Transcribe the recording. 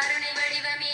கருணை வடிவமே